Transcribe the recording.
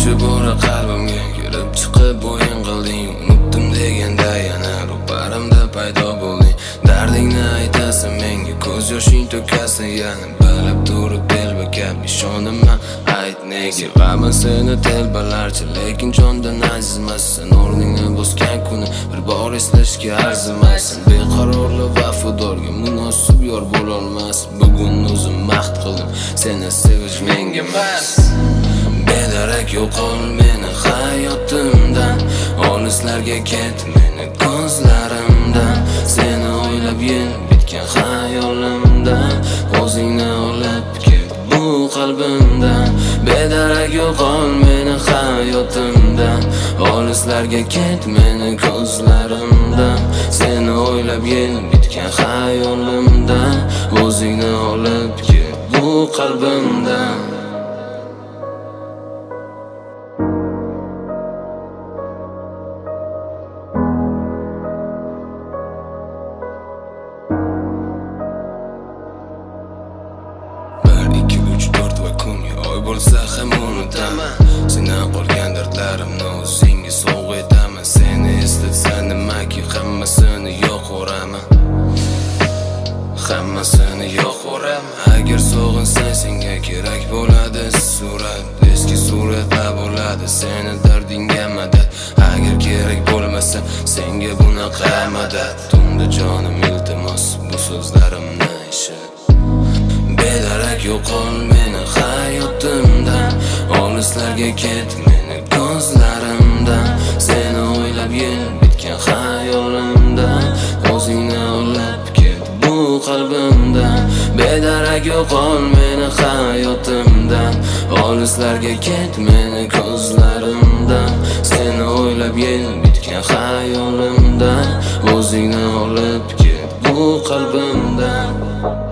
necha bora qalbimga kirib chiqib o'yin qilding. Unutdim deganda yana ro'parimda paydo bo'lding. Dardingni aytasan menga ko'z yoshing to'kasan yana bilib turib telbakab ishonaman ayt nega? Sevaman seni telbalarcha lekin jondan azizmassan o'rningni bosgan kuni bir bor eslashga arzimaysan beqarorli vafadorga munosib yor bo'lolmas. Bugun o'zim mahd qildim seni sevish menga emas. Bedarak yo'qol meni hayotimdan olislarga ket meni ko'zlarimdan seni o'ylab yil bitgan xayolimdan o'zingni olib ket bu qalbimdan bedarak yo'qol meni hayotimdan olislarga ket meni ko'zlarimdan seni o'ylab yil bitgan xayolimdan o'zingni olib ket bu qalbimdan va kunga oy bo'lsa ham unutaman sendan qolgan dardlarimni o'zingga sovg'a etaman seni eslatsa nimaki hammasini yo'qoraman hammasini yo'qoraman agar sog'insang senga kerak bo'ladi surat eski suratlar bo'ladi seni dardingga madad agar kerak bo'lmasa senga bunaqa madad tunda jonim iltimos bu so'zlarimni eshit bedarak yo'qol ko'zlarga ket meni ko'zlarimdan seni o'ylab yil bitgan xayolimdan o'zingni olib ket bu qalbimdan bedarak yo'qol meni hayotimdan olislarga ket meni ko'zlarimdan seni o'ylab yil bitgan xayolimdan o'zingni olib ket bu qalbimdan